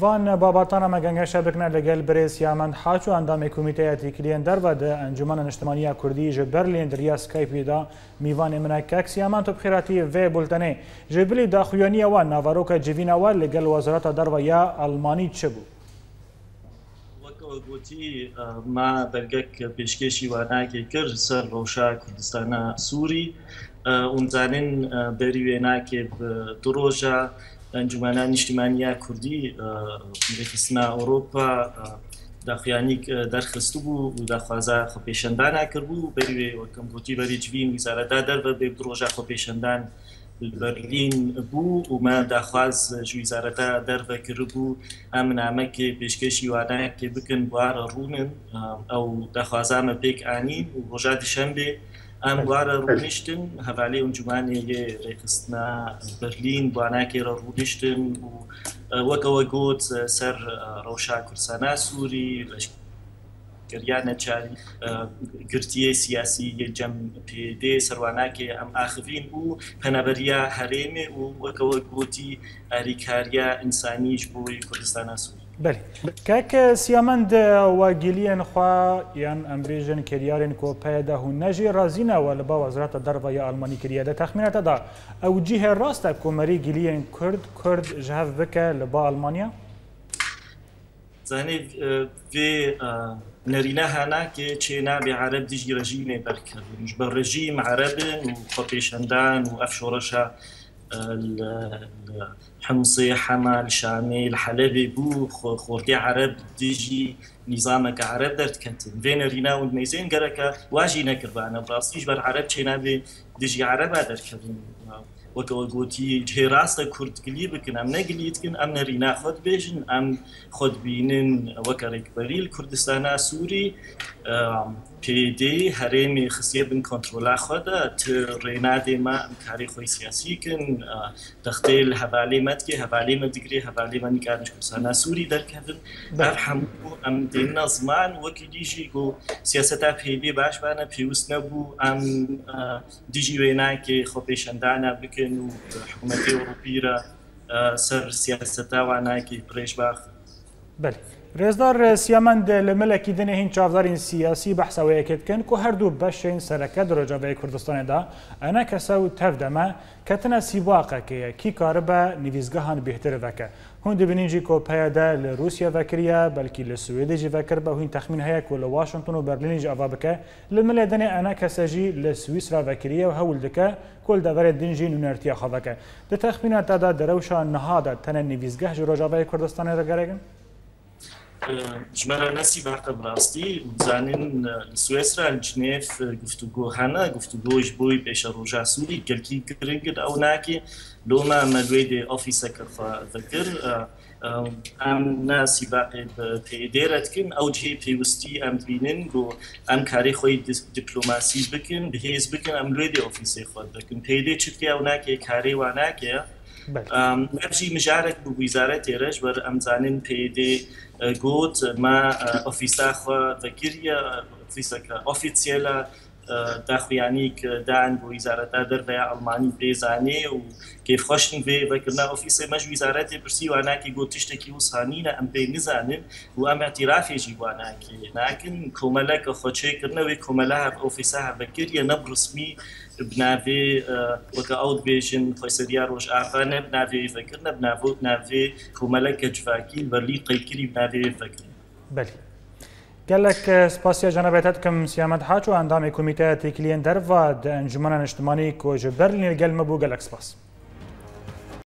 وان باباتانا مگنگش بکنه لگل بریس یامند حاچو اندام کمیته اتیکلین در و ده انجمن اجتماعی کردی جه برلین دریا سکایپی دا میوان من ککس یامن تو بخیراتی و بولتنه جبلی دا خویانی و ناواروک جوینا و لگل وزارت در و یا آلمانی چه بود گوتی ما بەرگەک پێشکێشی واناکی کرد سەر ڕەوشا کوردستانە سووری ئوزانین بەری وێناکێ درۆژە ئەنجومانان نیشتیمانیا کوردی خستنا ئەوروپا داخیانی دەرخست بوو و داخوازا خۆپێشندان ناکردبوو بەوێ وەکەم گوتی بەریجبین وزارەدا دەربە بێ درۆژە خۆپێشندان بەرلین بوو وما داخواز ژویزارەتە دەربەکرد بوو ئەم نامەکێ پێشکەشی وادایەکێ بکەن بوارە ڕوونن ئەو داخوازامە پێک ئاین و ڕۆژاتی شەمبێ ئەم وارە ڕۆنیشتن هەوالی ئەوجمانێ ڕێخستنا بەرلین بواناکێرە ڕوودیشتن و وەکەوە گوت سەر ڕەوشا کورسانە سووری لەشکن گریانە چاری گرتیە سیاسی جەم پێدێ سەرواناکێ ئەم ئاخین بوو پەنەبەریا هەرێمێ و وەکەوە گوتی ئەریکاریا ئینسانیش بووی کوردستانە سووری بەێ کاکە سیامەند واگیلیان خوا یان ئەمبرێژن کریارێن کۆپەیەدا هو نەژی ڕازینەوە لە بە وەزراتە دەربە یا ئەلمانی کریەدە تەخمینەتەدا ئەو جیهێ ڕاستە کۆمەری گلیان کورد کورد ژهف بکە لە بە ئەلمانیا زانێ نەرینە هەناکێ چێ نابێ عرب دیژی ڕژیمێ بەرکردنش بە ڕژیم عربن و خۆپێشەندان و ئەف شۆڕەشە حمصي حمل شامل حلبي بو خورتي عرب ديجي نظامك عرب درت كنت بين رينا والميزين قالك واجي نكرب انا براسيش بر عرب شينا بي ديجي عرب در كبين وكو قوتي جهي راستا كرد قلي بكن ام نقلي تكن ام رينا خود بيجن ام خود بينن وكاريك بريل كردستانا سوري أم پێدی هەرێمی خسیە بن کۆنتترۆلا خۆدا ڕێنادێ ما ئەم کاری خۆی سیاسیکن دەختێ لە هەبالی مەتکی هەبالی مەدیگری هەبالی مەنیکارش کوسانە سووری دەرکردن بەر هەموو ئەم دێنە زمان وەکی دیژی گۆ سیاسەتا پێدی باشبانە پێویست نەبوو ئەم دیژی وێناکێ خۆپێشەندانە بکەن و حکوومەتی ئەوروپیرە سەر سیاسەتا واناکی پرێشباخ بەر. رێزدار سیامەند لە ملەکی دنێ هین چاودارین سیاسی بەحسەوەیەکت بکەن و هەردوو بەشین سەرەکە درۆژەبەی کوردستانێدا ئەنە کەسە و تەفدەمە کەتنە سیواقەکەیە کی کارە بە نویزگەهان بهتر دەکە هون دبنینجی کۆپەیەدا لە رووسیا بەکرە بەلکی لە سوێدەجی بەکرد بە هوین تەخمین هەیە و لە واشنگتن و بەرلینیش ئەوا بکە لە ملە دنێ ئەنا کەسەژی لە سویسرا بەکرە و هەول دکە کل دەبێت دنجی نونەرتیە خەڵەکە دە تەخمینە تادا دەرەوشان نەهادا تەنە نویزگەهژ ڕۆژاوای کوردستانی دەگەرەگەن ژمارە نسی بەرتە بڕاستی زانین لە سوێسرا جنێف گفتوگۆ هەنا گفتوگۆش بۆی پێشە ڕۆژا سووری گەلکی گرنگت ئەو ناکێ لۆما مەگوێ دێ ئۆفیسە کەفاەکر ئەم ناسی پێدێرەتکن ئەو جێ پێویستی ئەم بینن بۆ ئەم کاری خۆی دیپلۆماسی بکن بهێز بکن ئەم لێ دێ ئۆفیسی خۆت بکن پێدێ چتکە ئەو ناکێ کارێ وا ناکەیە هەرژی بله. مجارت به وزارت ایرش بر امزانین پیده گوت ما افیسا ئۆفیساخوا افیسا که افیسیلا داخویانی کە دان بۆ ویزارەتا دەربەیە ئەلمانی بێزانێ و کێفخۆشن بێ بەکردنا ئۆفیسی مەژ ویزارەتی پرسی واناکی گۆ تشتێکی وسانینە ئەم پێی نزانن و ئەمە تیرافێکی واناکی ناکن کۆمەلە کە خۆچێکردنەوەی کۆمەلا هەر ئۆفیسا هەبەکردە نەبڕسمی بناوێ وەکە ئەو بێژن خۆسەریا ڕۆژ ئافانە بناوێ فەکردە بناوت ناوێ کۆمەلە کە جوواکی بەرلی قەیکری بناوێ فەکردن. گەلێک سپاسیا جەنەبێتەتکەم سیامەت هاچ و ئەندامی کمیتە تێکلێن دەروا ئەنجمەە نیشتمانی کۆژە بەرلین گەلمە بوو گەلەک سپاس.